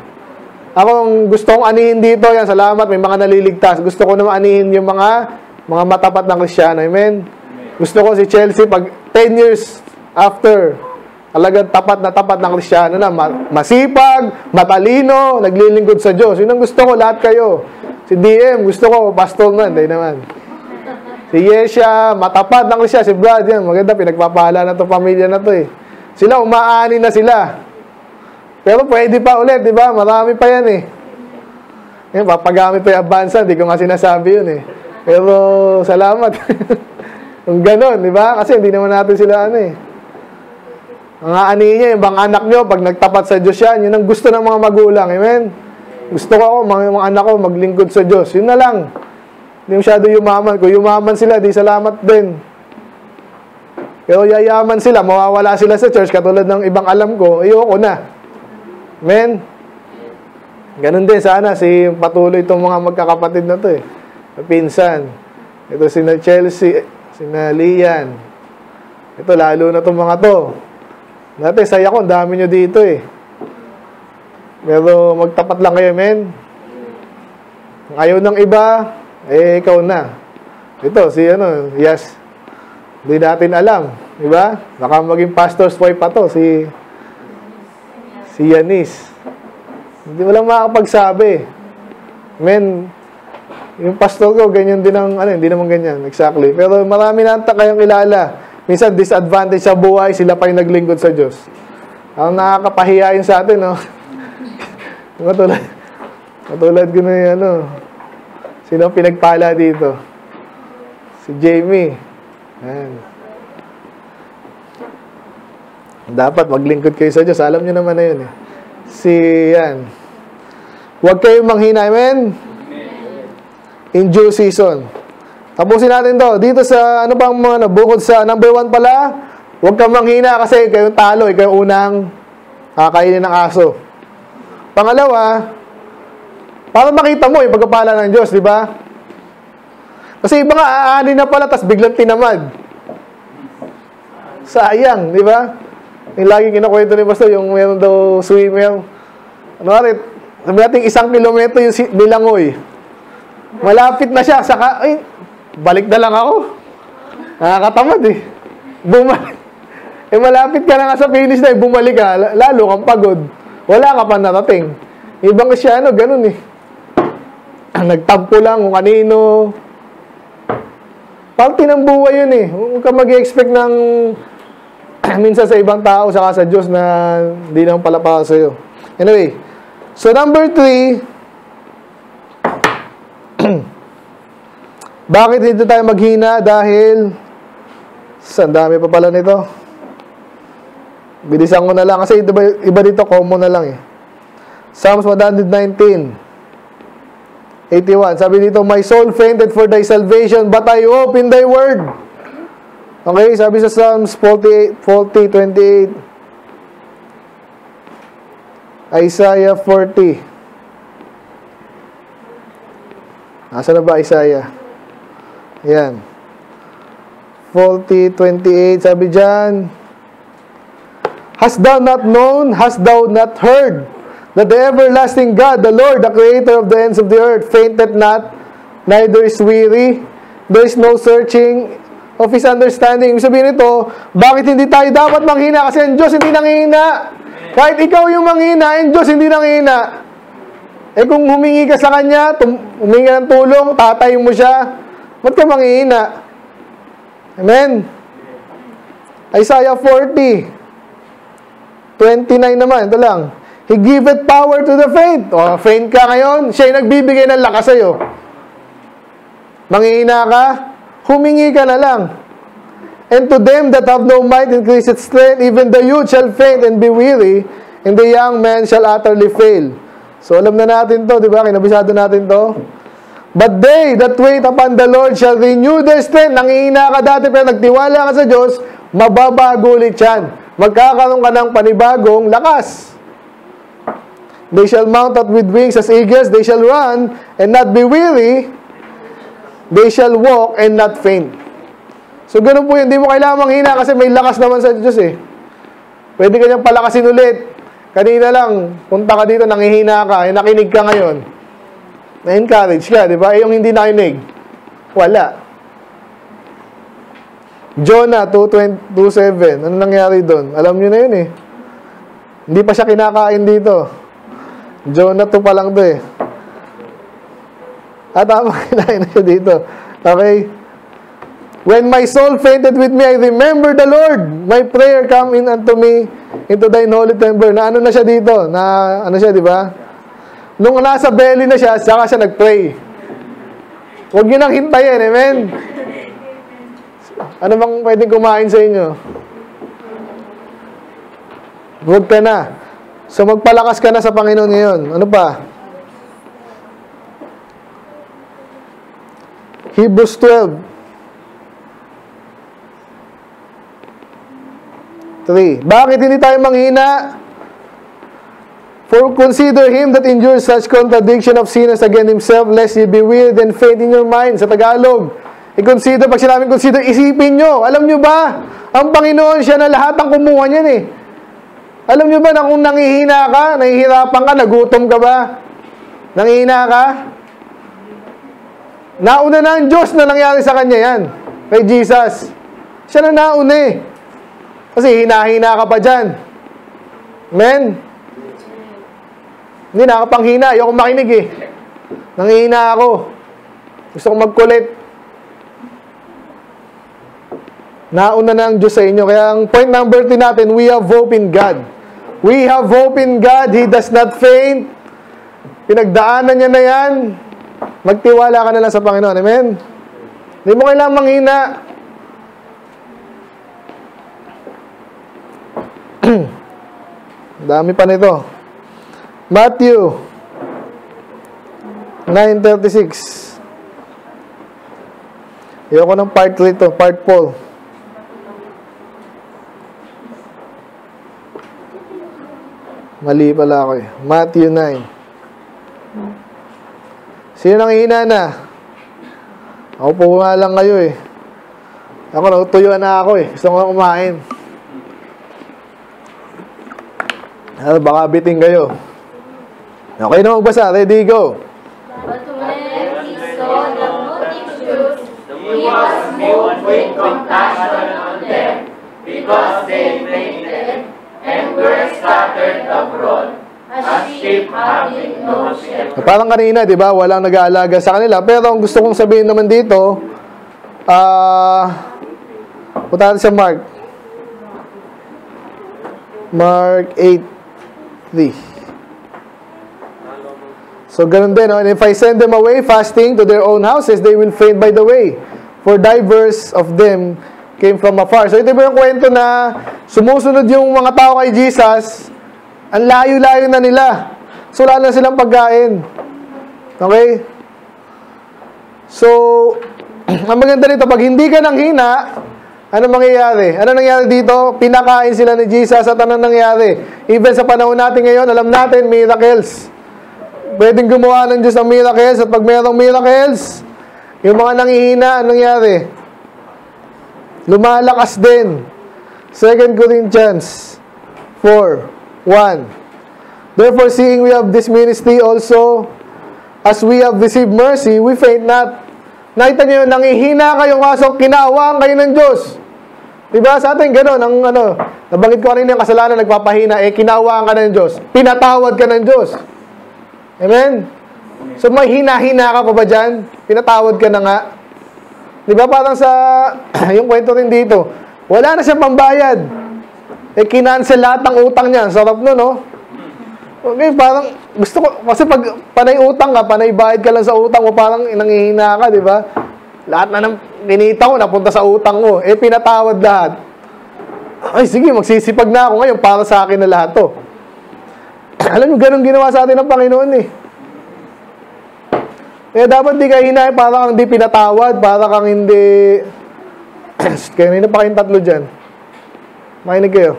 Ako ang gusto kong anihin dito, yan, salamat, may mga naliligtas. Gusto ko naman anihin yung mga mga matapat na Kristiyano. Amen? Gusto ko si Chelsea pag 10 years after, talagang tapat na tapat na Kristiyano na, ma- masipag, matalino, naglilingkod sa Diyos. Yun ang gusto ko, lahat kayo. Si DM, gusto ko, pastor na, hindi naman. Si Yesha, matapat na Kristiyano. Si Brad, yan, maganda, pinagpapala na to pamilya na to eh. Sila, umaani na sila. Pero pwede pa ulit, di ba? Marami pa yan eh. Yan, papagamit pa yung advance, hindi ko nga sinasabi yun eh. Pero, salamat. *laughs* Kung ganon, di ba? Kasi hindi naman natin sila ano eh. Ang aani niya, yung bang anak nyo, pag nagtapat sa Diyos yan, yun ang gusto ng mga magulang. Amen? Gusto ko ako, mga, mga anak ko, maglingkod sa Diyos. Yun na lang. Hindi masyado yumaman. Kung yumaman sila, di salamat din. Pero yayaman sila, mawawala sila sa church, katulad ng ibang alam ko, ayoko na. Amen? Ganun din sana, si patuloy itong mga magkakapatid na to eh. Pinsan. Ito si Chelsea, si Lian. Ito, lalo na itong mga to. Dati, saya ko, dami nyo dito eh. Pero magtapat lang kayo, men. Ayaw ng iba, eh, ikaw na. Ito, si ano, yes. Hindi natin alam. Di ba? Baka maging pastor's wife pa to, si si Yanis. Hindi mo lang makakapagsabi. Men, yung pastor ko, ganyan din ang, ano, hindi naman ganyan, exactly. Pero marami na kayong kilala. Minsan, disadvantage sa buhay, sila pa yung naglingkod sa Diyos. Ang nakakapahiyain sa atin, no? *laughs* Matulad, matulad ko na yung, ano, sino pinagpala dito? Si Jamie. Yan. Dapat maglingkod kayo sa Diyos. Alam nyo naman na yun eh. Si, yan. Huwag kayong manghina. Amen? In due season. Tapusin natin to. Dito sa, ano pang mga nabukod sa number one pala, huwag kang manghina kasi kayong talo. Ikaw yung unang kakainin ng aso. Pangalawa, para makita mo yung pagkapala ng Diyos, di ba? Kasi iba nga, aanin na pala, tapos biglang tinamad. Sayang, di ba? Yung lagi kinakwento ni Pastor, yung meron daw swimmer. Ano rin, sabi natin isang kilometro yung si- nilangoy. Malapit na siya, saka, ay, balik na lang ako. Nakakatamad eh. Bumalik. Eh, malapit ka na nga sa finish na eh, bumalik ka, lalo kang pagod. Wala ka pa narating. Ibang Krisyano, ganun eh. *clears throat* Nagtampo lang kung kanino. Parte ng buhay yun eh. Huwag ka mag-expect ng *coughs* minsan sa ibang tao saka sa Diyos na hindi naman pala para sa'yo. Anyway, so number three, *clears throat* bakit dito tayo maghina? Dahil sa dami pa pala nito. Bilisan ko na lang kasi iba, iba dito common na lang eh. Psalms 119 81. Sabi dito, My soul fainted for thy salvation, but I hope in thy word. Okay, sabi sa Psalms 48, 40, 28. Isaiah 40. Nasaan na ba Isaiah? Yan. 40, 28, sabi dyan, Hast thou not known, hast thou not heard, that the everlasting God, the Lord, the creator of the ends of the earth, fainted not, neither is weary, there is no searching of His understanding. Ibig sabihin nito, bakit hindi tayo dapat manghina? Kasi ang Diyos hindi nanghina. Kahit ikaw yung manghina, ang Diyos hindi nanghina. Eh kung humingi ka sa Kanya, humingi ka ng tulong, tatay mo siya, ba't ka manghihina? Amen? Isaiah 40, 29 naman, ito lang. He giveth power to the faint. O, faint ka ngayon, siya yung nagbibigay ng lakas sa'yo. Manghihina ka, humingi ka na lang. And to them that have no might increase its strength, even the youth shall faint and be weary, and the young man shall utterly fail. So alam na natin to, di ba? Kinabisado natin to. But they that wait upon the Lord shall renew their strength. Nangihina ka dati pero nagtiwala ka sa Diyos, mababago ulit yan. Magkakaroon ka ng panibagong lakas. They shall mount up with wings as eagles. They shall run and not be weary. They shall walk and not faint. So, ganun po yun. Hindi mo kailangan manghina kasi may lakas naman sa Diyos eh. Pwede ka niyang palakasin ulit. Kanina lang, punta ka dito, nangihina ka, eh, nakinig ka ngayon. Na-encourage ka, di ba? Eh, yung hindi nakinig, wala. Jonah 2.7, ano nangyari doon? Alam niyo na yun eh. Hindi pa siya kinakain dito. Jonah 2 pa lang to eh. Ah, tama, kinain na dito. Okay? When my soul fainted with me, I remember the Lord. My prayer come in unto me into thine holy temple. Na ano na siya dito? Na ano siya, di ba? Nung nasa belly na siya, saka siya nag-pray. Huwag niyo nang hintayin, amen? Ano bang pwedeng kumain sa inyo? Huwag ka na. So magpalakas ka na sa Panginoon ngayon. Ano pa? Hebrews 12. 3. Bakit hindi tayo manghina? For consider him that endures such contradiction of sinners against himself, lest ye be wearied and faint in your mind. Sa Tagalog, i-consider, pag sinabing consider, isipin nyo. Alam nyo ba, ang Panginoon siya na lahat ang kumuha niyan eh. Alam nyo ba na kung nangihina ka, nahihirapan ka, nagutom ka ba? Nangihina ka? Nauna na ang Diyos na nangyari sa kanya yan. Kay Jesus. Siya na nauna eh. Kasi hina-hina ka pa dyan. Amen? Hindi, nakapanghina. Ayoko makinig eh. Nangihina ako. Gusto kong magkulit. Nauna na ang Diyos sa inyo. Kaya ang point number 3 natin, we have hope in God. We have hope in God. He does not faint. Pinagdaanan niya na yan. Magtiwala ka na lang sa Panginoon. Amen? Hindi mo kailangang manghina. *clears throat* Dami pa nito. Matthew 9.36 Ayoko ng part 3 to, part 4. Mali pala ako eh. Matthew 9. Sino nang hina na? Ako po nga lang kayo eh. Ako, natutuyuan na ako eh. Gusto ko na kumain. Ano, baka biting kayo. Okay na magbasa. Ready, go. But when he saw the multitudes, He was moved with compassion on them, because they fainted and were scattered abroad, Parang kanina, di ba, walang nag-aalaga sa kanila. Pero ang gusto kong sabihin naman dito, ah, punta natin sa Mark. Mark 8, 3. So, ganun din. No? And if I send them away fasting to their own houses, they will faint by the way. For divers of them came from afar. So, ito yung kwento na sumusunod yung mga tao kay Jesus, ang layo-layo na nila. So, wala na silang pagkain. Okay? So, *clears throat* ang maganda nito, pag hindi ka nang hina, ano mangyayari? Ano nangyari dito? Pinakain sila ni Jesus at ano nangyari? Even sa panahon natin ngayon, alam natin, miracles. Pwedeng gumawa ng Diyos ng miracles at pag mayroong miracles, yung mga nangihina, anong nangyari? lumalakas din. 2 Corinthians 4, 1. Therefore, seeing we have this ministry also, as we have received mercy, we faint not. Nakita niyo, nangihina kayo kaso kinawang kayo ng Diyos. Diba? Sa atin, gano'n, ang ano, nabanggit ko kanina yung kasalanan, nagpapahina, eh, kinawang ka ng Diyos. Pinatawad ka ng Diyos. Amen? So, may hina-hina ka pa ba dyan? Pinatawad ka na nga. Di ba parang sa, *clears throat* yung kwento rin dito, wala na siyang pambayad. Eh, kinansel lahat ng utang niya. Sarap nun, no? Okay, parang, gusto ko, kasi pag panay utang ka, panay bayad ka lang sa utang mo, parang nangihina ka, di ba? Lahat na ng kinita ko, napunta sa utang mo. Eh, pinatawad lahat. Ay, sige, magsisipag na ako ngayon para sa akin na lahat to. *clears throat* Alam mo, ganun ginawa sa atin ng Panginoon eh. Kaya dapat di ka hinahin, para kang hindi pinatawad, para kang hindi... *clears throat* Kaya na pa kayong tatlo dyan. Makinig kayo.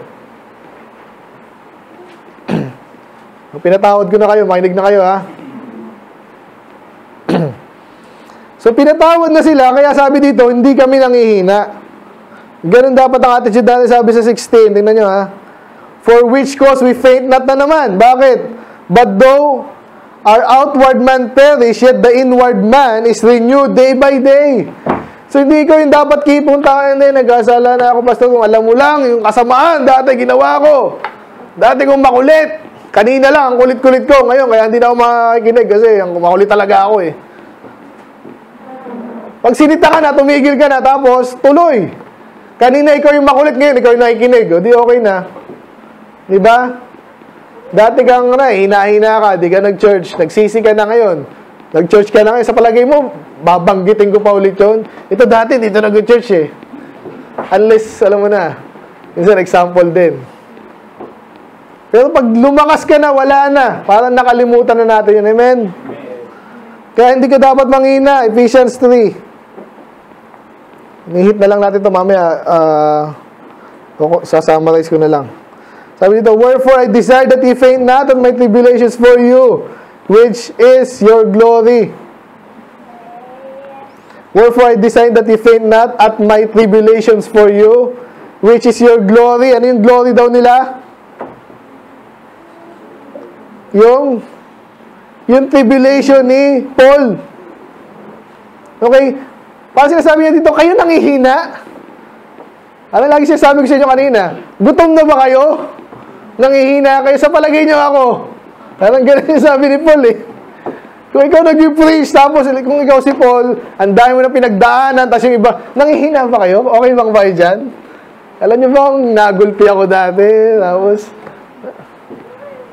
Pinatawad ko na kayo, makinig na kayo ha. *clears throat* so pinatawad na sila, kaya sabi dito, hindi kami nangihina. Ganun dapat ang attitude natin sabi sa 16. Tingnan nyo ha. For which cause we faint not na naman. Bakit? But though our outward man perish, yet the inward man is renewed day by day. So hindi ko yung dapat kipong tayo hindi, nag-asala na ako, pastor, kung alam mo lang, yung kasamaan, dati ginawa ko. Dati kong makulit. Kanina lang, ang kulit-kulit ko. Ngayon, kaya hindi na ako makikinig kasi ang makulit talaga ako eh. Pag sinita ka na, tumigil ka na, tapos tuloy. Kanina ikaw yung makulit, ngayon ikaw yung nakikinig. O, di okay na. Di ba? Dati kang na, hina-hina ka, di ka nag-church, nagsisi ka na ngayon. Nag-church ka na ngayon, sa palagay mo, babanggitin ko pa ulit yun. Ito dati, dito nag-church eh. Unless, alam mo na, minsan example din. Pero pag lumakas ka na, wala na. Parang nakalimutan na natin yun. Amen? Kaya hindi ka dapat manghina. Ephesians 3. Nihit na lang natin ito mamaya. Uh, sasummarize ko na lang. Sabi dito, Wherefore I desire that ye faint not at my tribulations for you, which is your glory. Wherefore I desire that ye faint not at my tribulations for you, which is your glory. Ano yung glory daw nila? Yung yung tribulation ni Paul. Okay? Parang sinasabi niya dito, kayo nangihina. Ano lagi sinasabi ko sa inyo kanina? Gutom na ba kayo? Nangihina kayo sa palagay niyo ako. Parang ganun yung sabi ni Paul eh. Kung ikaw nag-preach, tapos kung ikaw si Paul, ang dami mo na pinagdaanan, tapos yung iba, nangihina ba kayo? Okay bang ba kayo dyan? Alam niyo ba kung nagulpi ako dati? Tapos,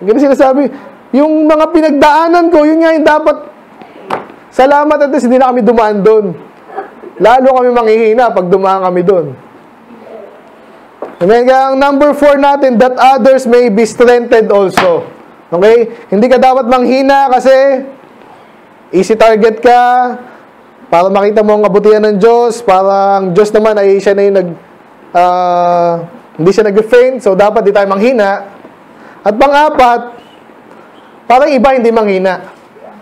ganun sinasabi, yung mga pinagdaanan ko, yun nga yung dapat, salamat at hindi na kami dumaan doon. Lalo kami manghihina pag dumaan kami doon. Amen. Kaya ang number four natin, that others may be strengthened also. Okay? Hindi ka dapat manghina kasi easy target ka para makita mo ang kabutihan ng Diyos, para ang Diyos naman ay siya na yung nag, uh, hindi siya nag-faint, so dapat di tayo manghina. At pang-apat, parang iba hindi manghina.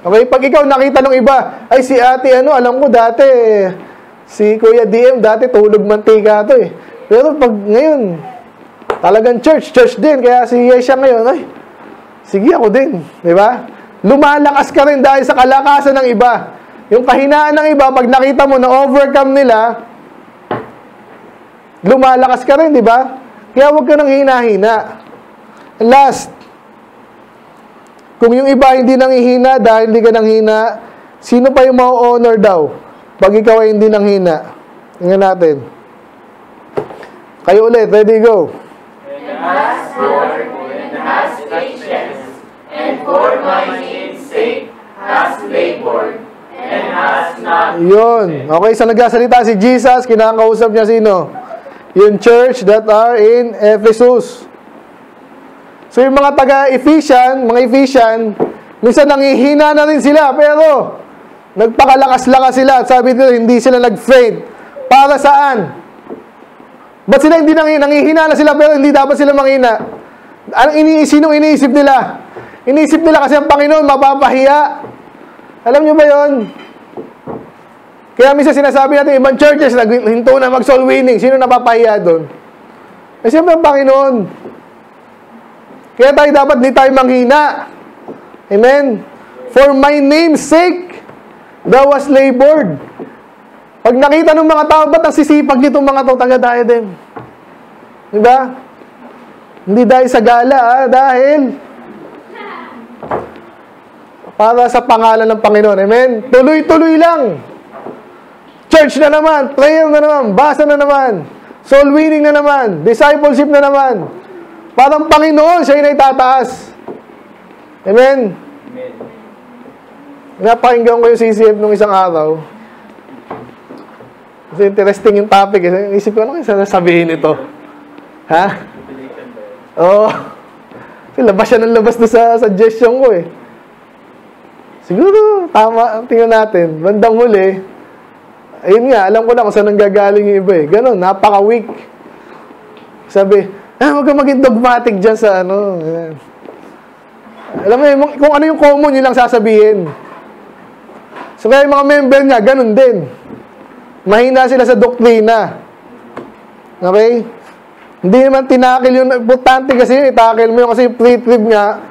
Okay? Pag ikaw nakita ng iba, ay si ate ano, alam ko dati, si Kuya DM dati tulog mantika to eh. Pero pag ngayon, talagang church, church din. Kaya si Yesha ngayon, ay, sige ako din. Di ba? Lumalakas ka rin dahil sa kalakasan ng iba. Yung kahinaan ng iba, pag nakita mo na overcome nila, lumalakas ka rin, di ba? Kaya huwag ka nang hina-hina. Last, kung yung iba hindi nang hihina dahil hindi ka nang hina, sino pa yung ma-honor daw pag ikaw ay hindi nang hina? Tingnan natin. Kayo ulit, ready, go. And has borne, and has patience, and for my name's sake has labored, and has not Yun. Okay, sa nagsasalita si Jesus, kinakausap niya sino? Yung church that are in Ephesus. So yung mga taga-Ephesian, mga Ephesian, minsan nangihina na rin sila, pero nagpakalakas-lakas sila at sabi nila, hindi sila nag-faint. Para saan? Ba't sila hindi nang, nangihina na sila pero hindi dapat sila manghina? Anong iniisip, sinong iniisip nila? Iniisip nila kasi ang Panginoon mapapahiya. Alam nyo ba yon? Kaya minsan sinasabi natin, ibang churches, naghinto na mag-soul winning. Sino napapahiya doon? Eh, siyempre ang Panginoon. Kaya tayo dapat di tayo manghina. Amen? For my name's sake, thou was labored. Pag nakita ng mga tao, ba't ang sisipag nitong mga to taga diadem? Di ba? Hindi dahil sa gala, ah, dahil para sa pangalan ng Panginoon. Amen? Tuloy-tuloy lang. Church na naman, prayer na naman, basa na naman, soul winning na naman, discipleship na naman. Parang Panginoon, siya yung itataas. Amen? Amen. Napakinggan ko yung CCF nung isang araw. Kasi interesting yung topic. Eh. Isip ko, ano kaya sasabihin ito? Ha? Oo. Kasi labas siya ng labas doon sa suggestion ko eh. Siguro, tama. Tingnan natin. Bandang huli, ayun nga, alam ko na kung saan nanggagaling yung iba eh. Ganon, napaka-weak. Sabi, ah, huwag ka maging dogmatic dyan sa ano. Ayan. Alam mo, yung- kung ano yung common, yun lang sasabihin. So kaya yung mga member niya, ganun din. Mahina sila sa doktrina. Okay? Hindi naman tinakil yun. Importante kasi itakil mo yun. Kasi pre-trib nga,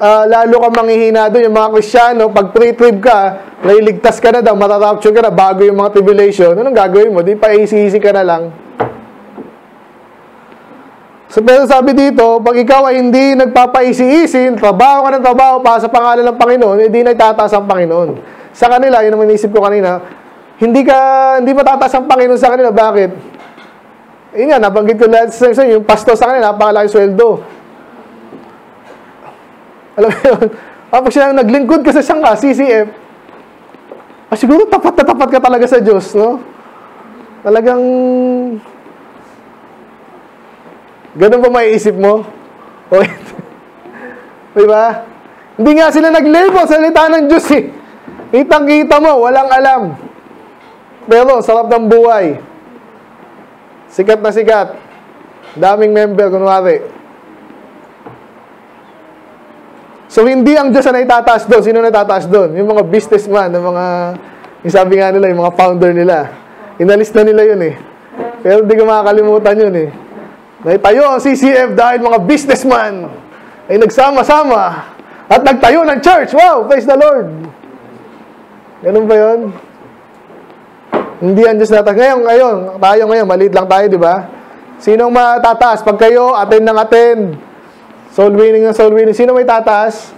ah, lalo ka manghihina doon. Yung mga Krisyano, pag pre-trib ka, nailigtas ka na daw, matarapture ka na bago yung mga tribulation. Anong gagawin mo? Di pa easy ka na lang. So, pero sabi dito, pag ikaw ay hindi nagpapaisi-isin, trabaho ka ng trabaho para sa pangalan ng Panginoon, hindi nagtataas ang Panginoon. Sa kanila, yun naman isip ko kanina, hindi ka, hindi matataas ang Panginoon sa kanila. Bakit? Yun nga, nabanggit ko lahat sa yung pastor sa kanila, napakalaki sweldo. Alam mo yun? *laughs* Tapos siya naglingkod ka sa sangka, CCF, ah, siguro tapat na tapat ka talaga sa Diyos, no? Talagang Ganun ba maiisip mo? *laughs* O, di ba? Hindi nga sila nag-label sa salita ng Diyos eh. Kitang-kita mo, walang alam. Pero, sarap ng buhay. Sikat na sikat. Daming member, kunwari. So, hindi ang Diyos ang naitataas doon. Sino naitataas doon? Yung mga businessman, yung mga, yung sabi nga nila, yung mga founder nila. Inalis na nila yun eh. Pero hindi ko makakalimutan yun eh. Naitayo ang CCF dahil mga businessman ay nagsama-sama at nagtayo ng church. Wow! Praise the Lord! Ganun ba yun? Hindi ang Diyos natin. Ngayon, ngayon, tayo ngayon, maliit lang tayo, di ba? Sinong matataas? Pag kayo, attend ng attend. Soul winning ng soul winning. Sino may tataas?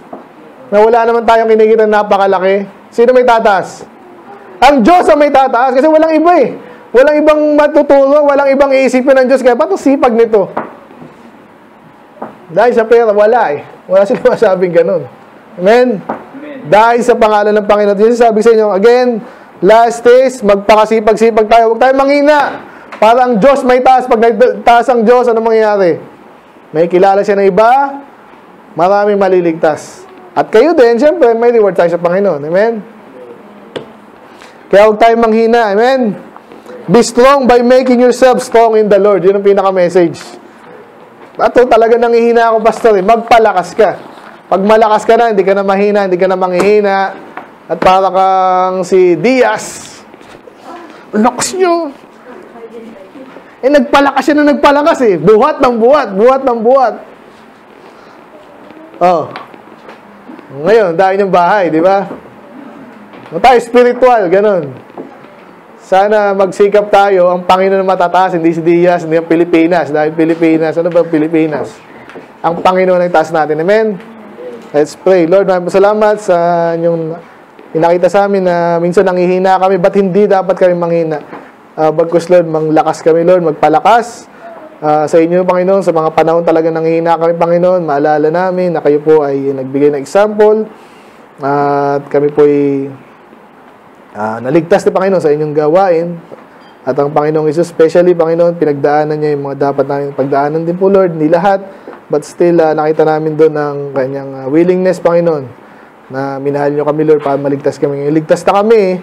Na wala naman tayong kinikita na napakalaki. Sino may tataas? Ang Diyos ang may tataas kasi walang iba eh. Walang ibang matuturo, walang ibang iisipin ng Diyos. Kaya paano sipag nito? Dahil sa pera, wala eh. Wala *laughs* silang masabing ganun. Amen? Amen. Dahil sa pangalan ng Panginoon. Yung sabi sa inyo, again, last is, magpakasipag-sipag tayo. Huwag tayo manghina. Para ang Diyos may taas. Pag nagtaas ang Diyos, ano mangyayari? May kilala siya na iba, maraming maliligtas. At kayo din, siyempre, may reward tayo sa Panginoon. Amen? Kaya huwag tayo manghina. Amen? Be strong by making yourself strong in the Lord. Yun ang pinaka-message. Ato talaga nangihina ako, pastor. Eh. Magpalakas ka. Pag malakas ka na, hindi ka na mahina, hindi ka na manghihina. At para kang si Diaz. Lakas nyo. Eh, nagpalakas siya na nagpalakas eh. Buhat ng buhat, buhat ng buhat. Oh. Ngayon, dahil yung bahay, di ba? Tayo spiritual, ganun. Sana magsikap tayo, ang Panginoon matataas, hindi si Diaz, hindi ang Pilipinas. Dahil Pilipinas, ano ba Pilipinas? Ang Panginoon ang taas natin. Amen? Let's pray. Lord, maraming salamat sa inyong pinakita sa amin na minsan nanghihina kami. Ba't hindi dapat kami manghina? Uh, bagkus, Lord, manglakas kami, Lord, magpalakas. Ah, sa inyo, Panginoon, sa mga panahon talaga nanghihina kami, Panginoon, maalala namin na kayo po ay nagbigay ng example. At kami po ay Ah, naligtas ni Panginoon sa inyong gawain. At ang Panginoong Isus, especially Panginoon, pinagdaanan niya yung mga dapat namin pagdaanan din po, Lord. Hindi lahat, but still, ah, nakita namin doon ang kanyang ah, willingness, Panginoon, na minahal nyo kami, Lord, para maligtas kami ngayon. Ligtas na kami,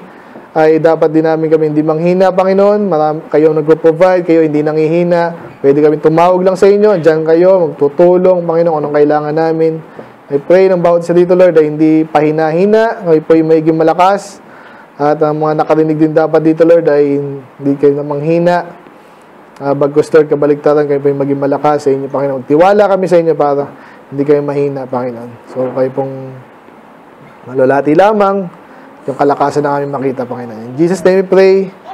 ay dapat din namin kami hindi manghina, Panginoon. Marami, kayo nagpo-provide, kayo hindi nangihina. Pwede kami tumawag lang sa inyo. Diyan kayo, magtutulong, Panginoon, anong kailangan namin. I pray ng bawat sa dito, Lord, ay hindi pahina-hina. I pray magiging malakas. At ang mga nakarinig din dapat dito, Lord, ay hindi kayo na manghina. Ah, uh, bagkos, Lord, kabaligtaran kayo po yung maging malakas sa inyo, Panginoon. Tiwala kami sa inyo para hindi kayo mahina, Panginoon. So, kayo pong Malulati lamang yung kalakasan na kami makita, Panginoon. In Jesus' name we pray.